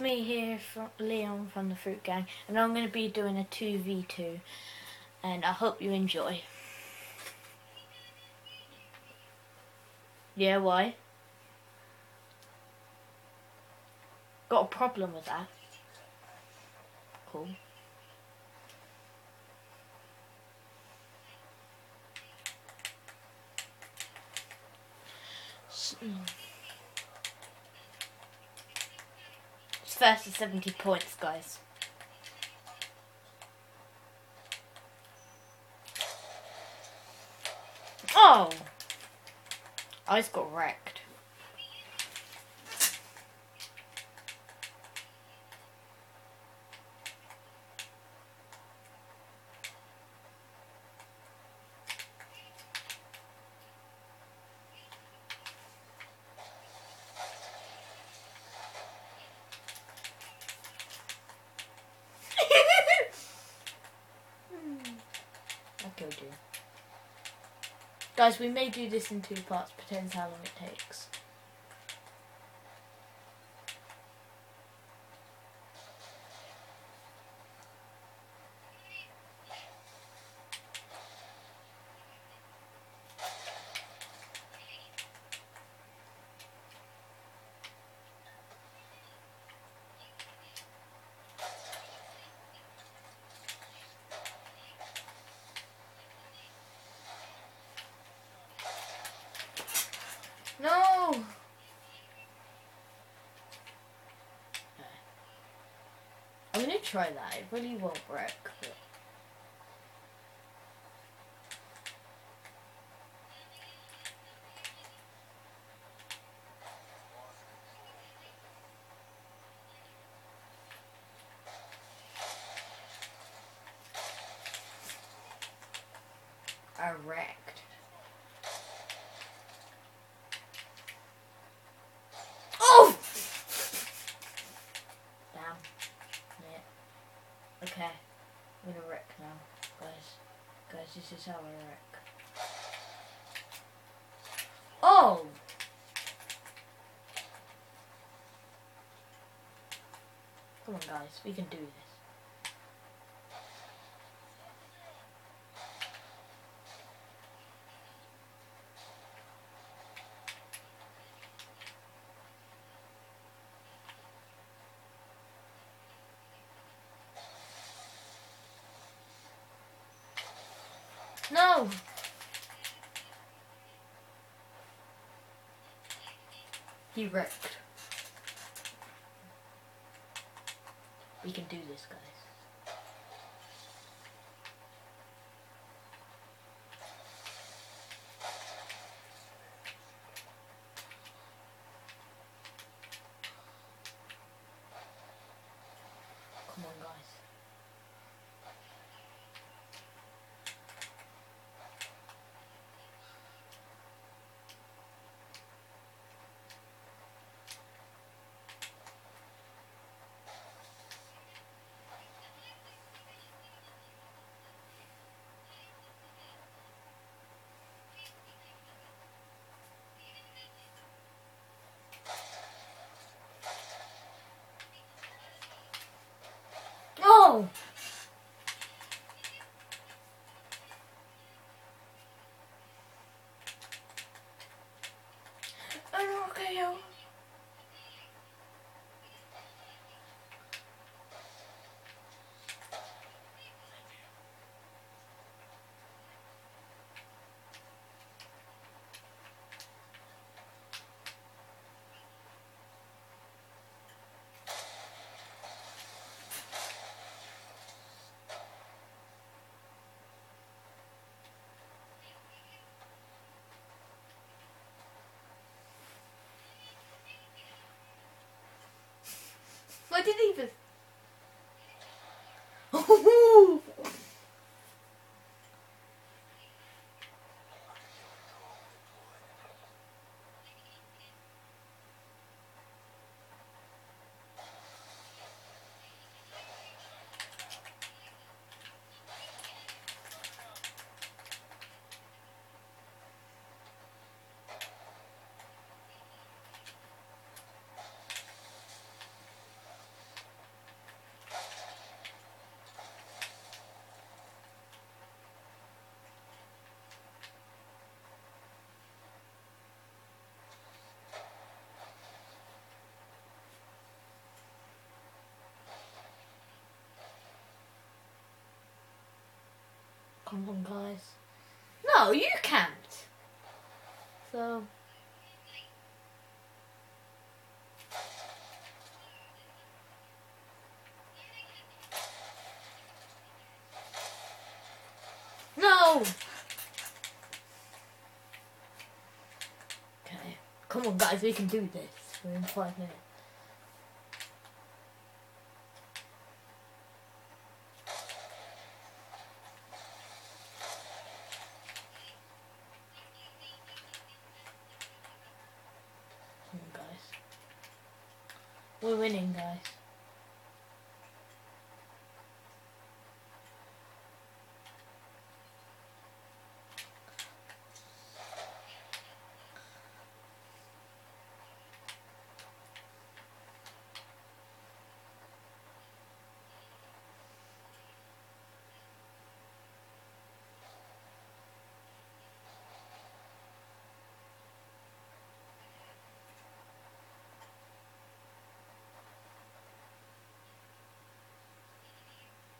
me here from Leon from the Fruit Gang, and I'm going to be doing a 2v2, and I hope you enjoy. Yeah, why? Got a problem with that. Cool. S- mm. First to 70 points, guys. Oh! I just got wrecked. I killed you. Guys, we may do this in two parts, depends how long it takes. No! Try that. It really won't work. But wrecked. Oh! Damn. Yeah. Okay. I'm gonna wreck now, guys. This is how I wreck. Oh! Come on, guys. We can do this. He wrecked. We can do this, guys. Come on, guys. Oh! 80 libras. Come on, guys. No, you can't. So. No! Okay. Come on, guys, we can do this. We're in five minutes. Come on, guys. We're winning, guys.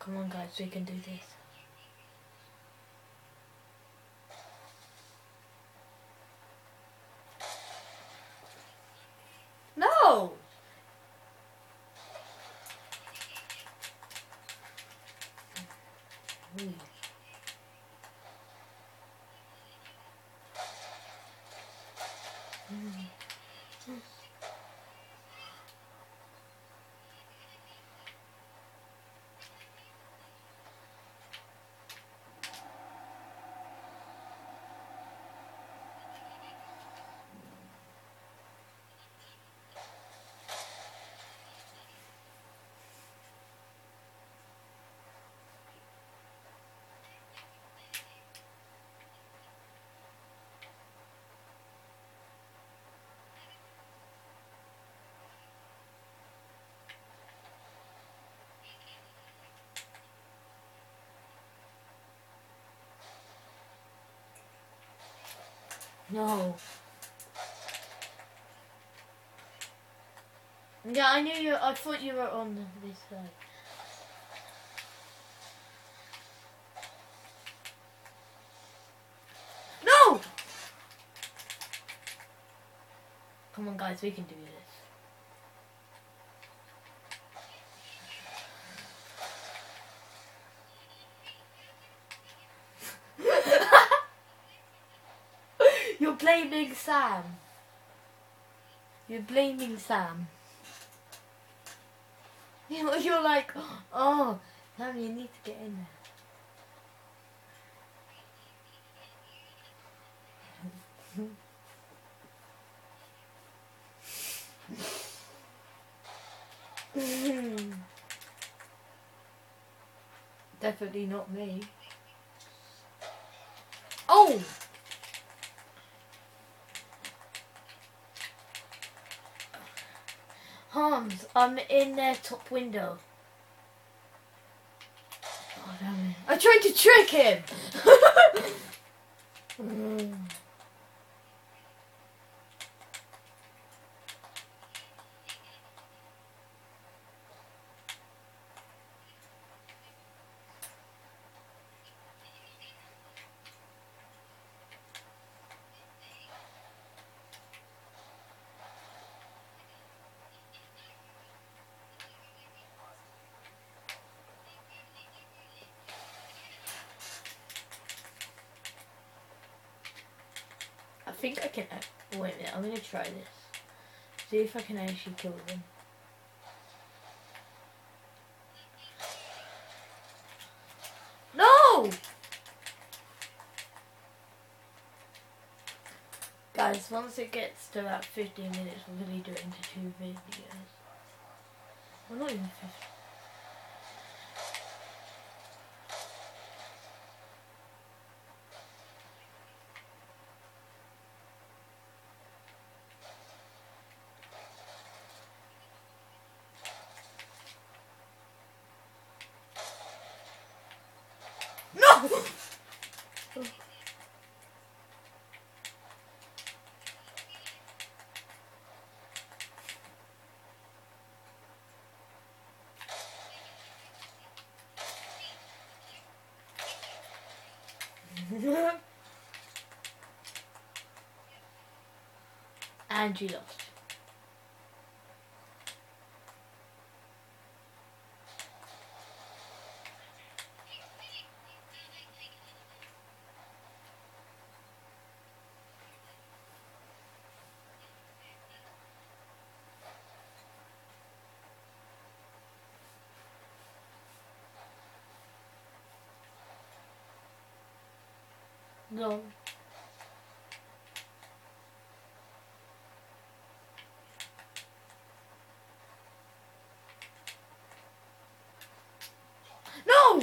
Come on, guys, we can do this. No! Ooh. No. Yeah, I knew you. I thought you were on this side. No! Come on, guys, we can do this. You're blaming Sam. You're blaming Sam. You're, like, oh, Sam, you need to get in there. Definitely not me. Oh! I'm in their top window. Oh. I tried to trick him! Mm. I think I can. Wait a minute, I'm gonna try this. See if I can actually kill them. No! Guys, once it gets to about 15 minutes, we're gonna do it into two videos. Well, not even 15. No! and you lost. No. No!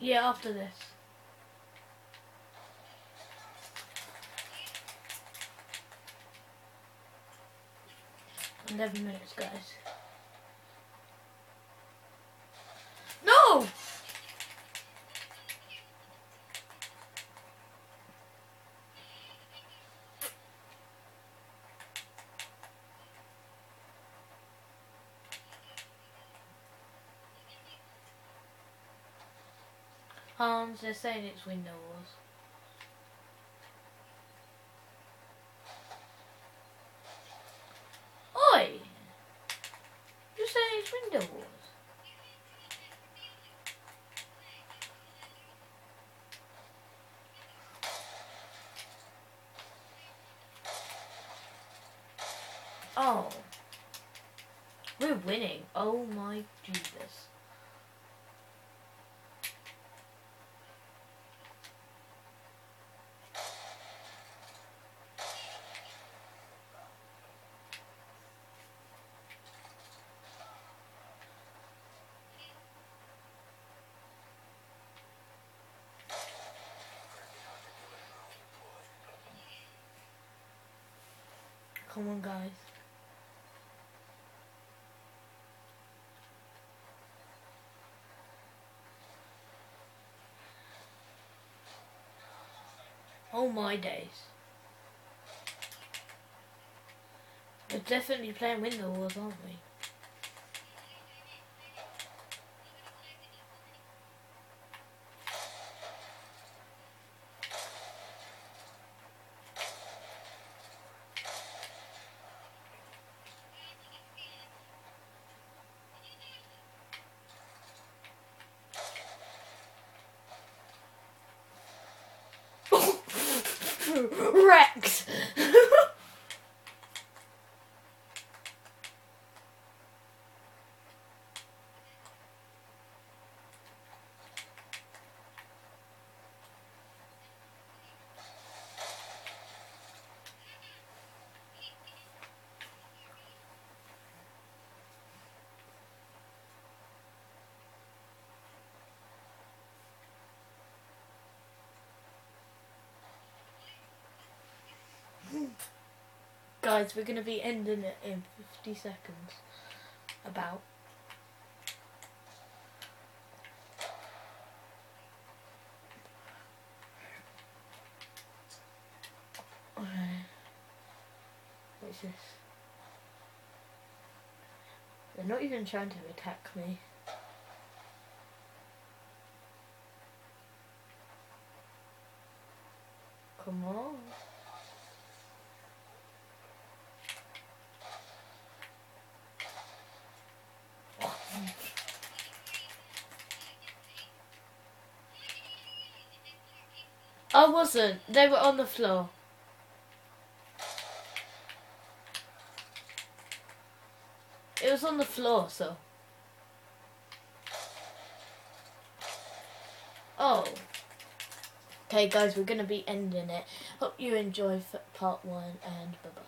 Yeah, after this. Eleven minutes, guys. No! Hans, they're saying it's Window Wars. Oi! You're saying it's Window Wars. Oh. We're winning. Oh my Jesus. Come on, guys. Oh my days. We're definitely playing Window Wars, aren't we? Rex! Guys, we're gonna be ending it in 50 seconds. About. What's this? They're not even trying to attack me. Come on. I wasn't. They were on the floor. It was on the floor, so. Oh. Okay, guys, we're going to be ending it. Hope you enjoyed part one, and bye-bye.